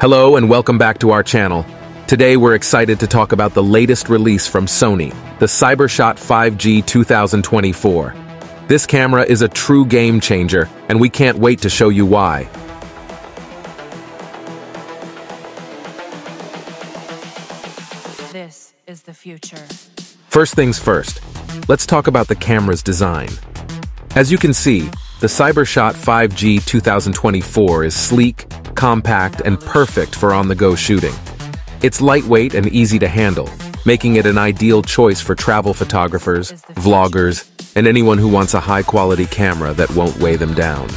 Hello and welcome back to our channel. Today we're excited to talk about the latest release from Sony, the CyberShot 5G 2024. This camera is a true game changer, and we can't wait to show you why. This is the future. First things first, let's talk about the camera's design. As you can see, the CyberShot 5G 2024 is sleek, compact, and perfect for on-the-go shooting. It's lightweight and easy to handle, making it an ideal choice for travel photographers, vloggers, and anyone who wants a high-quality camera that won't weigh them down.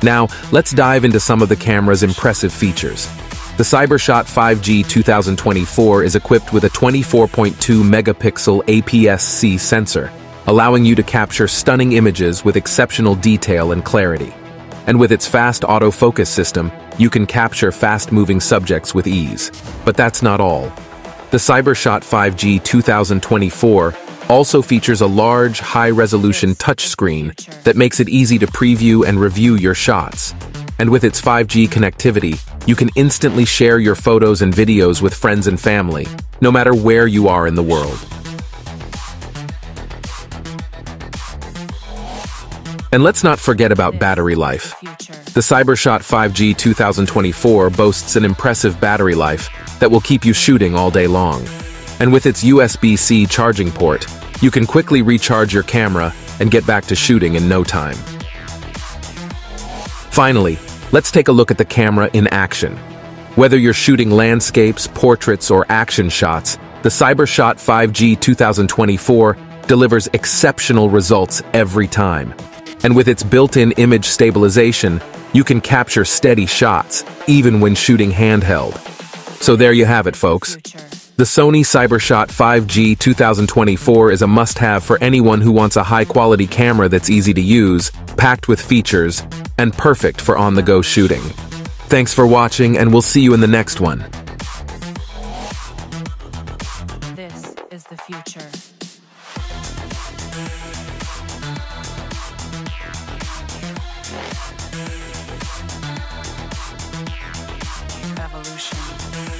Now, let's dive into some of the camera's impressive features. The CyberShot 5G 2024 is equipped with a 24.2 megapixel APS-C sensor, allowing you to capture stunning images with exceptional detail and clarity. And with its fast autofocus system, you can capture fast-moving subjects with ease. But that's not all. The CyberShot 5G 2024 also features a large, high-resolution touchscreen that makes it easy to preview and review your shots. And with its 5G connectivity, you can instantly share your photos and videos with friends and family, no matter where you are in the world. And let's not forget about battery life. The CyberShot 5G 2024 boasts an impressive battery life that will keep you shooting all day long. And with its USB-C charging port, you can quickly recharge your camera and get back to shooting in no time. Finally, let's take a look at the camera in action. Whether you're shooting landscapes, portraits, or action shots, the CyberShot 5G 2024 delivers exceptional results every time. And with its built-in image stabilization, you can capture steady shots, even when shooting handheld. So there you have it, folks. The Sony CyberShot 5G 2024 is a must-have for anyone who wants a high-quality camera that's easy to use, packed with features, and perfect for on-the-go shooting. Thanks for watching, and we'll see you in the next one. This is the future. revolution.